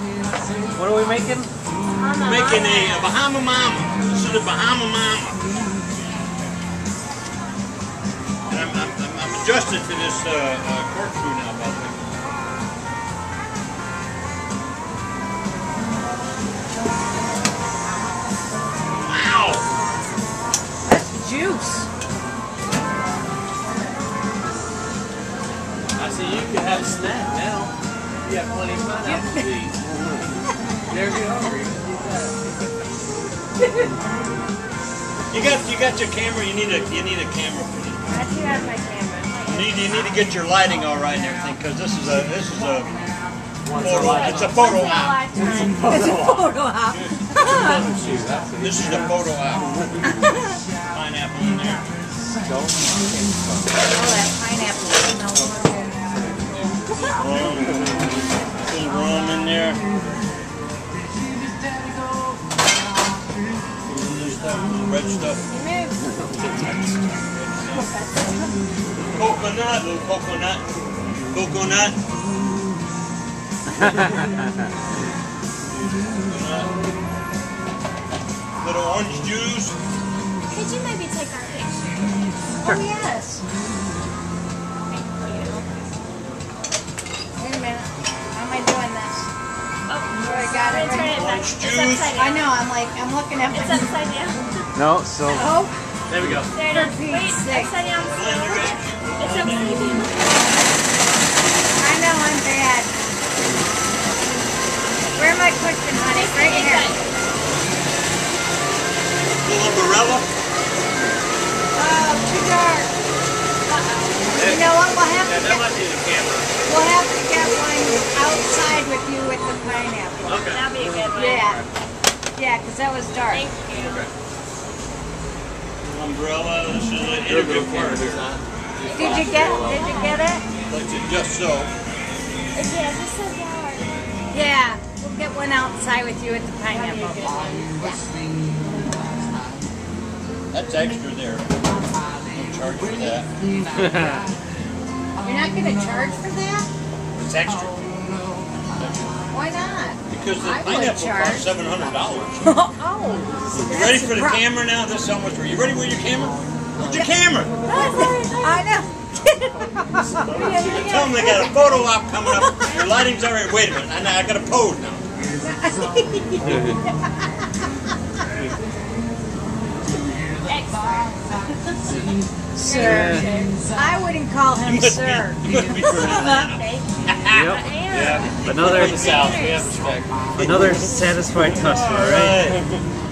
What are we making? We're making a, a Bahama Mama. This is a Bahama Mama. And I'm, I'm, I'm, adjusted to this uh, uh, corkscrew now, by the way. Wow! That's juice. I see you could have a snack now. You plenty of pineapple to eat. Never get hungry. You got you got your camera. You need a you need a camera for this. I do have my camera. You need you need to get your lighting all right and everything because this is a this is a photo. It's a photo Once in a app. It's a photo op. Doesn't shoot. That's it. This is the photo app. Pineapple in there. Red stuff. Coconut, little coconut. Coconut. Coconut. Little orange juice. Could you maybe take our picture? Oh, yes. Thank you. Wait a minute. How am I doing this? Oh, I got it right. It back. Orange juice. I know, I'm like, I'm looking at It's my... upside down. No, so Oh, there we go. There it is. Wait, Pete's upside down. Blend your still. egg. It's upside down. I know I'm bad. Where am I cooking, honey? Right here. Little umbrella. Oh, too dark. You know what, we'll have Yeah, to get, might be the camera. we'll have to get one outside with you with the pineapple. Okay. That'd be a good one. Yeah. Yeah, because that was dark. Thank you. Umbrella. This is an You're interview good part camera. huh? Did you get, did you get it? But just so. Yeah, just so dark. Yeah, we'll get one outside with you at the pineapple. That's extra there. No charge for that. You're not gonna charge for that? It's extra. Oh. Because the I pineapple costs seven hundred dollars. Oh. You ready for the camera now? This is how much. Are you ready with your camera? Where's your camera? I know. Tell them they got a photo op coming up. Your lighting's already. Wait a minute. I, I got to pose now. Sir. I wouldn't call him sir. be. You must be from Atlanta. Yep. Yeah. Another South. We have respect. another satisfied customer? Right.